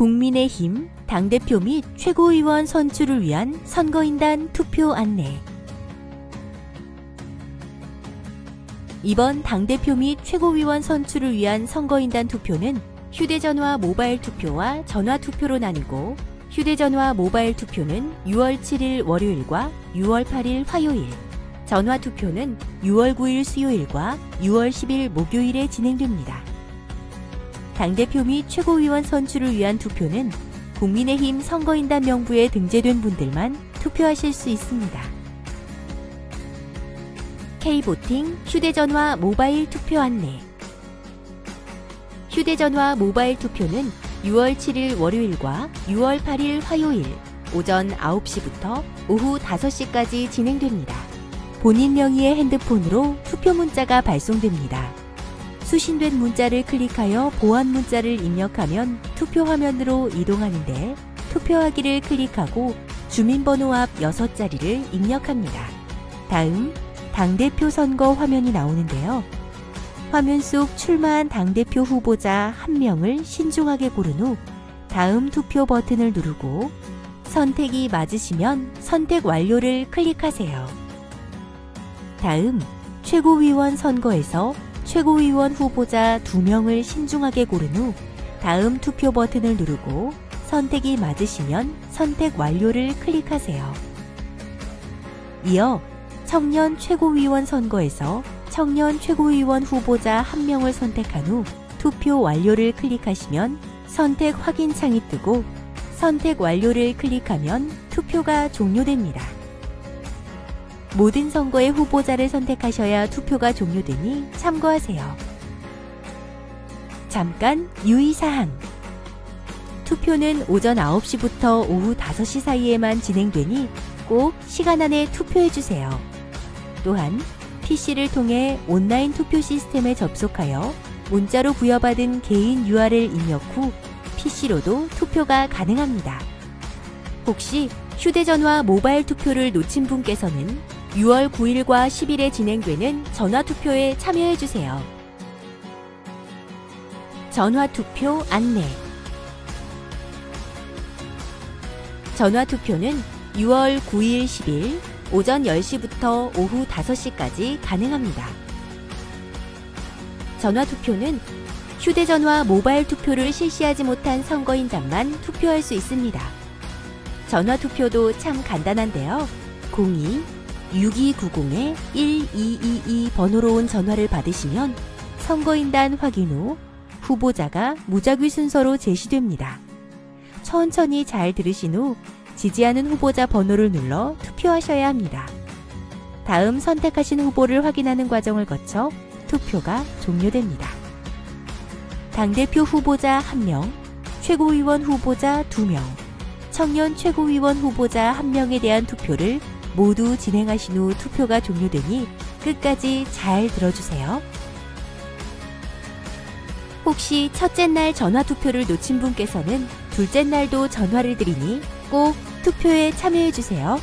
국민의힘 당대표 및 최고위원 선출을 위한 선거인단 투표 안내. 이번 당대표 및 최고위원 선출을 위한 선거인단 투표는 휴대전화 모바일 투표와 전화 투표로 나뉘고 휴대전화 모바일 투표는 6월 7일 월요일과 6월 8일 화요일, 전화 투표는 6월 9일 수요일과 6월 10일 목요일에 진행됩니다. 당대표 및 최고위원 선출을 위한 투표는 국민의힘 선거인단 명부에 등재된 분들만 투표하실 수 있습니다. K보팅 휴대전화 모바일 투표 안내 휴대전화 모바일 투표는 6월 7일 월요일과 6월 8일 화요일 오전 9시부터 오후 5시까지 진행됩니다. 본인 명의의 핸드폰으로 투표 문자가 발송됩니다. 수신된 문자를 클릭하여 보안 문자를 입력하면 투표 화면으로 이동하는데 투표하기를 클릭하고 주민번호 앞 6자리를 입력합니다. 다음 당대표 선거 화면이 나오는데요. 화면 속 출마한 당대표 후보자 한 명을 신중하게 고른 후 다음 투표 버튼을 누르고 선택이 맞으시면 선택 완료를 클릭하세요. 다음 최고위원 선거에서 최고위원 후보자 2명을 신중하게 고른 후 다음 투표 버튼을 누르고 선택이 맞으시면 선택 완료를 클릭하세요. 이어 청년 최고위원 선거에서 청년 최고위원 후보자 1명을 선택한 후 투표 완료를 클릭하시면 선택 확인 창이 뜨고 선택 완료를 클릭하면 투표가 종료됩니다. 모든 선거의 후보자를 선택하셔야 투표가 종료되니 참고하세요. 잠깐 유의사항. 투표는 오전 9시부터 오후 5시 사이에만 진행되니 꼭 시간 안에 투표해주세요. 또한 PC를 통해 온라인 투표 시스템에 접속하여 문자로 부여받은 개인 URL 입력 후 PC로도 투표가 가능합니다. 혹시 휴대전화 모바일 투표를 놓친 분께서는 6월 9일과 10일에 진행되는 전화투표에 참여해주세요. 전화투표 안내 전화투표는 6월 9일 10일 오전 10시부터 오후 5시까지 가능합니다. 전화투표는 휴대전화 모바일 투표를 실시하지 못한 선거인단만 투표할 수 있습니다. 전화투표도 참 간단한데요. 02 6290-1222 번호로 온 전화를 받으시면 선거인단 확인 후 후보자가 무작위 순서로 제시됩니다. 천천히 잘 들으신 후 지지하는 후보자 번호를 눌러 투표하셔야 합니다. 다음 선택하신 후보를 확인하는 과정을 거쳐 투표가 종료됩니다. 당대표 후보자 1명, 최고위원 후보자 2명, 청년 최고위원 후보자 1명에 대한 투표를 모두 진행하신 후 투표가 종료되니 끝까지 잘 들어주세요. 혹시 첫째 날 전화 투표를 놓친 분께서는 둘째 날도 전화를 드리니 꼭 투표에 참여해 주세요.